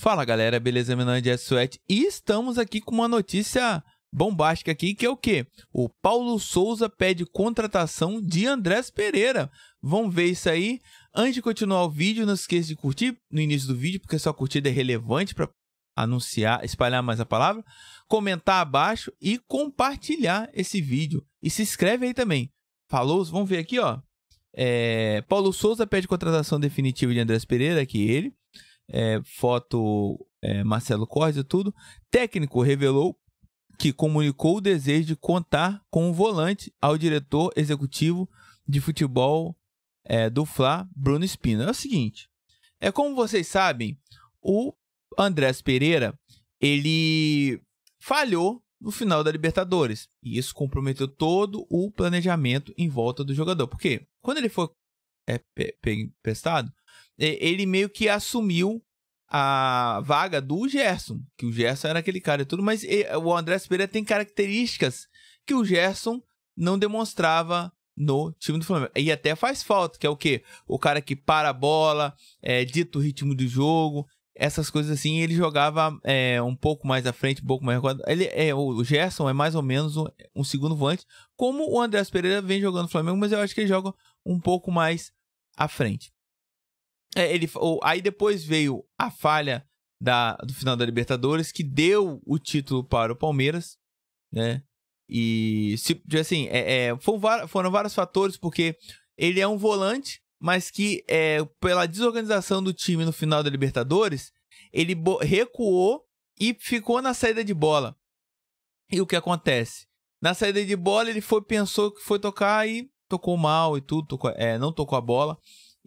Fala galera, beleza? Meu nome é Jess Sweat e estamos aqui com uma notícia bombástica aqui, que é o quê? O Paulo Souza pede contratação de Andrés Pereira. Vamos ver isso aí. Antes de continuar o vídeo, não esqueça de curtir no início do vídeo, porque sua curtida é relevante para anunciar, espalhar mais a palavra, comentar abaixo e compartilhar esse vídeo. E se inscreve aí também. Falou? Vamos ver aqui, ó. É, Paulo Souza pede contratação definitiva de Andrés Pereira, aqui ele é, foto é, Marcelo Cordes e tudo. Técnico revelou que comunicou o desejo de contar com o volante ao diretor executivo de futebol é, do Fla, Bruno Espino. É o seguinte, é como vocês sabem, o Andrés Pereira, ele falhou no final da Libertadores. E isso comprometeu todo o planejamento em volta do jogador. Porque quando ele foi é, emprestado, ele meio que assumiu a vaga do Gerson, que o Gerson era aquele cara e tudo, mas o André Pereira tem características que o Gerson não demonstrava no time do Flamengo. E até faz falta, que é o quê? O cara que para a bola, é, dita o ritmo do jogo, essas coisas assim, ele jogava é, um pouco mais à frente, um pouco mais ele é O Gerson é mais ou menos um, um segundo volante, como o André Pereira vem jogando no Flamengo, mas eu acho que ele joga um pouco mais à frente. É, ele, aí depois veio a falha da, do final da Libertadores, que deu o título para o Palmeiras, né? E, se, assim, é, é, foram, foram vários fatores, porque ele é um volante, mas que, é, pela desorganização do time no final da Libertadores, ele recuou e ficou na saída de bola. E o que acontece? Na saída de bola, ele foi pensou que foi tocar e tocou mal e tudo, tocou, é, não tocou a bola.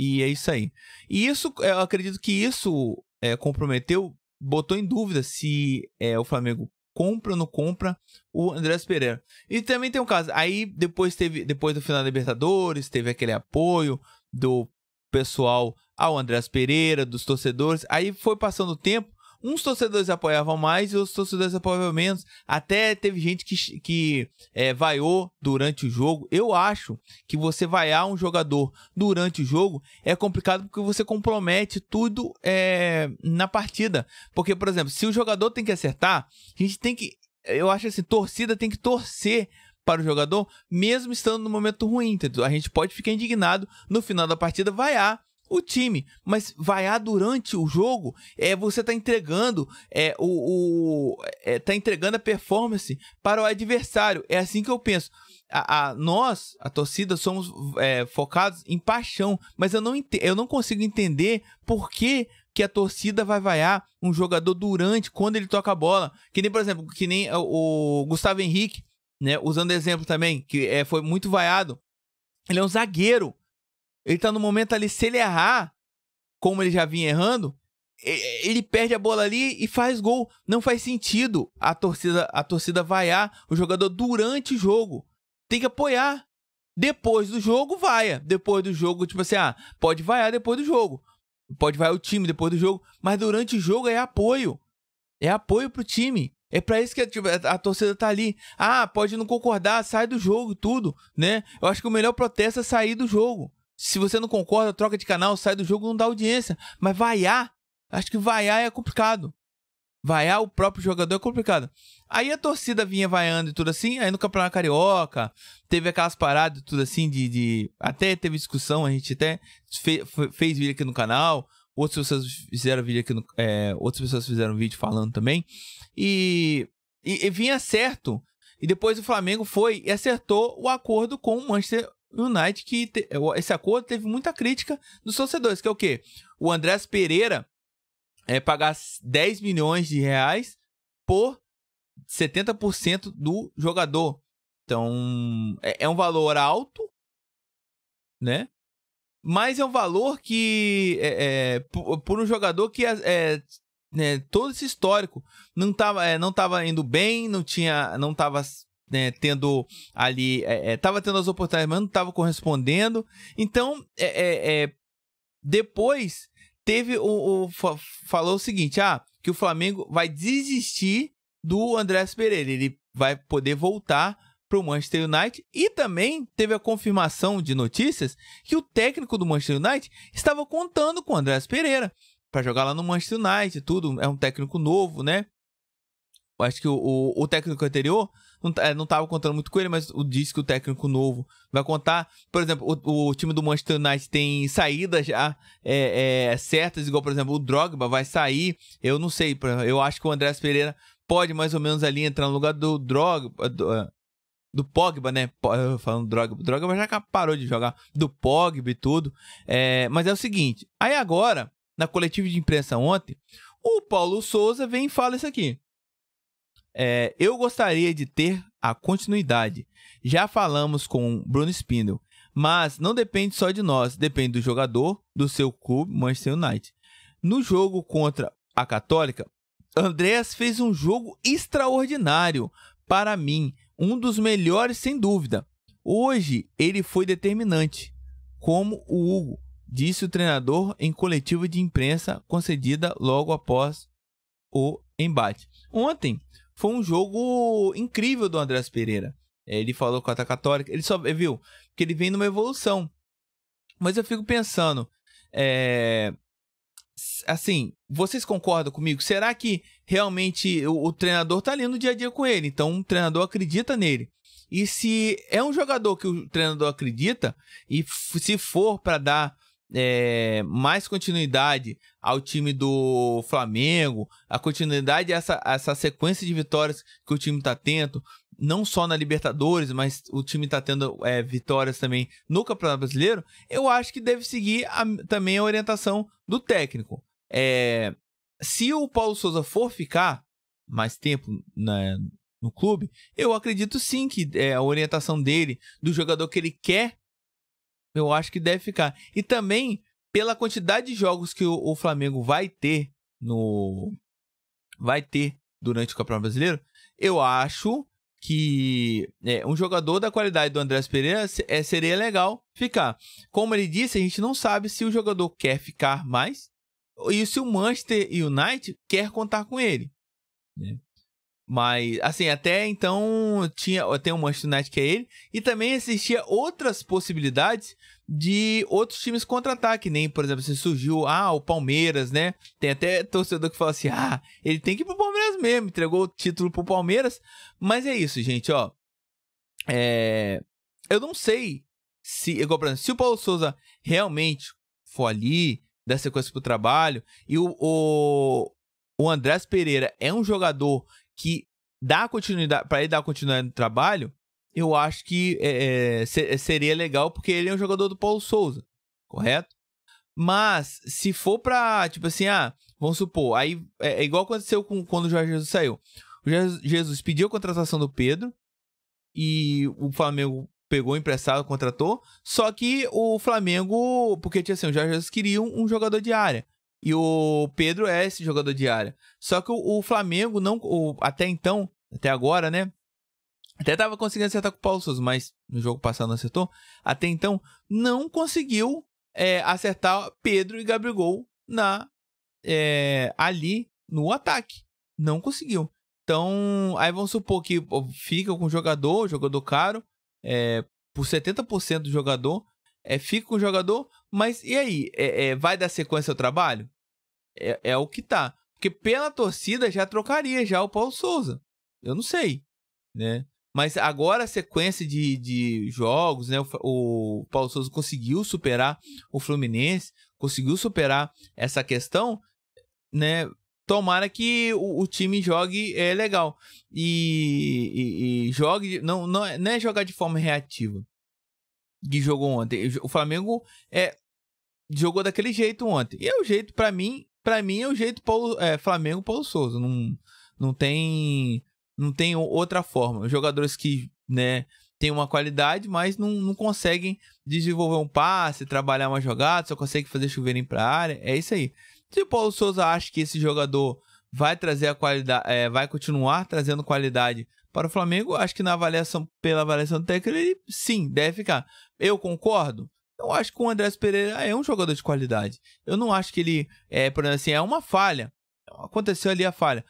E é isso aí. E isso, eu acredito que isso é, comprometeu, botou em dúvida se é, o Flamengo compra ou não compra o Andrés Pereira. E também tem um caso, aí depois teve, depois do final da Libertadores, teve aquele apoio do pessoal ao Andrés Pereira, dos torcedores. Aí foi passando o tempo, Uns torcedores apoiavam mais e outros torcedores apoiavam menos. Até teve gente que, que é, vaiou durante o jogo. Eu acho que você vaiar um jogador durante o jogo é complicado porque você compromete tudo é, na partida. Porque, por exemplo, se o jogador tem que acertar, a gente tem que. Eu acho assim, torcida tem que torcer para o jogador, mesmo estando no momento ruim. Entendeu? A gente pode ficar indignado no final da partida, vaiar o time, mas vaiar durante o jogo é você tá entregando é o, o é, tá entregando a performance para o adversário. É assim que eu penso. A, a nós, a torcida, somos é, focados em paixão, mas eu não, eu não consigo entender por que, que a torcida vai vaiar um jogador durante, quando ele toca a bola. Que nem, por exemplo, que nem o, o Gustavo Henrique, né? Usando exemplo também, que é, foi muito vaiado. Ele é um zagueiro. Ele tá no momento ali, se ele errar, como ele já vinha errando, ele perde a bola ali e faz gol. Não faz sentido a torcida, a torcida vaiar o jogador durante o jogo. Tem que apoiar. Depois do jogo, vaia. Depois do jogo, tipo assim, ah, pode vaiar depois do jogo. Pode vaiar o time depois do jogo. Mas durante o jogo é apoio. É apoio pro time. É para isso que tipo, a torcida tá ali. Ah, pode não concordar, sai do jogo, tudo, né? Eu acho que o melhor protesto é sair do jogo. Se você não concorda, troca de canal, sai do jogo, não dá audiência. Mas vaiar, acho que vaiar é complicado. Vaiar o próprio jogador é complicado. Aí a torcida vinha vaiando e tudo assim. Aí no Campeonato Carioca, teve aquelas paradas e tudo assim de, de, Até teve discussão, a gente até fez, fez vídeo aqui no canal. Outras pessoas fizeram vídeo aqui no. É, outras pessoas fizeram vídeo falando também. E, e, e vinha certo. E depois o Flamengo foi e acertou o acordo com o Manchester United que te, esse acordo teve muita crítica dos torcedores, que é o quê? O Andrés Pereira é pagar 10 milhões de reais por 70% do jogador. Então, é, é, um valor alto, né? Mas é um valor que, é, é por, por, um jogador que é, é né, todo esse histórico não estava é, não tava indo bem, não tinha, não estava né, tendo ali, é, é, tava tendo as oportunidades, mas não tava correspondendo. Então, é, é, é depois teve o, o, falou o seguinte, ah, que o Flamengo vai desistir do Andrés Pereira, ele vai poder voltar para o Manchester United e também teve a confirmação de notícias que o técnico do Manchester United estava contando com o Andrés Pereira para jogar lá no Manchester United, tudo. É um técnico novo, né? Acho que o, o, o técnico anterior não, é, não tava contando muito com ele, mas o, disse que o técnico novo vai contar. Por exemplo, o, o time do Manchester United tem saídas já é, é, certas, igual, por exemplo, o Drogba vai sair. Eu não sei, eu acho que o Andrés Pereira pode mais ou menos ali entrar no lugar do Drogba. Do, é, do Pogba, né? Falando Drogba. Drogba já parou de jogar. Do Pogba e tudo. É, mas é o seguinte. Aí agora, na coletiva de imprensa ontem, o Paulo Souza vem e fala isso aqui. É, eu gostaria de ter a continuidade. Já falamos com Bruno Spindle, mas não depende só de nós, depende do jogador, do seu clube, Manchester United. No jogo contra a Católica, Andreas fez um jogo extraordinário. Para mim, um dos melhores sem dúvida. Hoje ele foi determinante, como o Hugo, disse o treinador em coletiva de imprensa concedida logo após o embate. Ontem, foi um jogo incrível do Andrés Pereira. Ele falou com a Católica, ele só viu que ele vem numa evolução. Mas eu fico pensando, é, assim, vocês concordam comigo? Será que realmente o, o, treinador tá ali no dia a dia com ele? Então o treinador acredita nele. E se é um jogador que o treinador acredita, e se for para dar é, mais continuidade ao time do Flamengo, a continuidade essa essa sequência de vitórias que o time está tendo, não só na Libertadores, mas o time está tendo é, vitórias também no Campeonato Brasileiro, eu acho que deve seguir a, também a orientação do técnico. É, se o Paulo Souza for ficar mais tempo na, no clube, eu acredito sim que é a orientação dele, do jogador que ele quer eu acho que deve ficar. E também pela quantidade de jogos que o, o Flamengo vai ter no vai ter durante o Campeonato Brasileiro, eu acho que é, um jogador da qualidade do Andrés Pereira é, seria legal ficar. Como ele disse, a gente não sabe se o jogador quer ficar mais e se o Manchester United quer contar com ele. Né? Mas, assim, até então tinha tem o Manchester United que é ele, e também existia outras possibilidades de outros times contratar, que nem, por exemplo, se surgiu, ah, o Palmeiras, né? Tem até torcedor que fala assim, ah, ele tem que ir pro Palmeiras mesmo, entregou o título pro Palmeiras. Mas é isso, gente, ó. É... Eu não sei se, igual, por exemplo, se o Paulo Souza realmente for ali, dar sequência pro trabalho, e o, o, o Andrés Pereira é um jogador que dá continuidade, para ele dar continuidade no trabalho, eu acho que é, é seria legal porque ele é um jogador do Paulo Souza, correto? Mas se for pra, tipo assim, ah, vamos supor, aí é, é igual aconteceu com quando o Jorge Jesus saiu. O Jesus, Jesus pediu a contratação do Pedro e o Flamengo pegou emprestado, contratou, só que o Flamengo, porque tinha assim, o Jorge Jesus queria um, um jogador de área. E o Pedro é esse jogador de área. Só que o, o Flamengo não. O, até então, até agora, né? Até tava conseguindo acertar com o Paulo Souza, mas no jogo passado não acertou. Até então, não conseguiu é, acertar Pedro e Gabigol na, é, ali no ataque. Não conseguiu. Então, aí vamos supor que fica com o jogador, jogador caro, é, por 70% do jogador, é, fica com o jogador, mas e aí? É, é, vai dar sequência ao trabalho? É, é o que tá. Porque pela torcida já trocaria já o Paulo Souza. Eu não sei, né? Mas agora a sequência de, de jogos, né? O, o Paulo Souza conseguiu superar o Fluminense, conseguiu superar essa questão, né? Tomara que o, o time jogue é legal. E, e, e jogue. Não, não, é, não é jogar de forma reativa que jogou ontem. O Flamengo é jogou daquele jeito ontem. E é o jeito para mim, para mim é o jeito Paulo, é, Flamengo Paulo Souza. Não, não tem não tem outra forma. Os jogadores que, né, têm uma qualidade, mas não, não conseguem desenvolver um passe, trabalhar uma jogada, só conseguem fazer choverem para a área. É isso aí. Se o Paulo Souza acha que esse jogador vai trazer a qualidade, é, vai continuar trazendo qualidade para o Flamengo, acho que na avaliação, pela avaliação técnica, ele sim, deve ficar. Eu concordo? Eu acho que o Andrés Pereira é um jogador de qualidade. Eu não acho que ele, é, por exemplo, assim, é uma falha. Aconteceu ali a falha.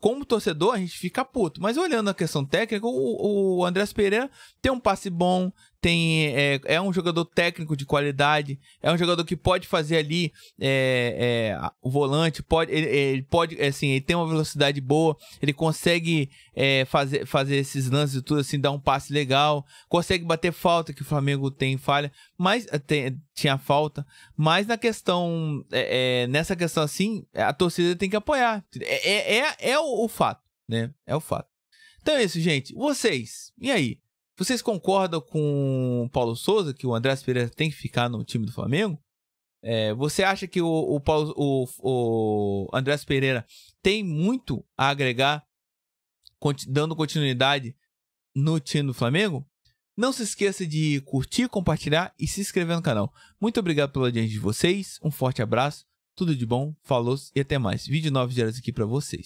Como torcedor, a gente fica puto. Mas olhando a questão técnica, o, o Andrés Pereira tem um passe bom, tem é, é um jogador técnico de qualidade, é um jogador que pode fazer ali é, é, o volante, pode, ele, ele, pode, assim, ele tem uma velocidade boa, ele consegue é, fazer, fazer esses lances e tudo, assim, dar um passe legal, consegue bater falta, que o Flamengo tem falha, mas é, tem, tinha falta, mas na questão, é, nessa questão assim, a torcida tem que apoiar, é, é, é o, o fato, né? É o fato. Então é isso, gente. Vocês, e aí? Vocês concordam com o Paulo Souza que o André Pereira tem que ficar no time do Flamengo? É, você acha que o, o, Paulo, o, o Pereira tem muito a agregar, dando continuidade no time do Flamengo? Não se esqueça de curtir, compartilhar e se inscrever no canal. Muito obrigado pela audiência de vocês, um forte abraço, tudo de bom, falou e até mais. Vídeo 9 dias aqui para vocês.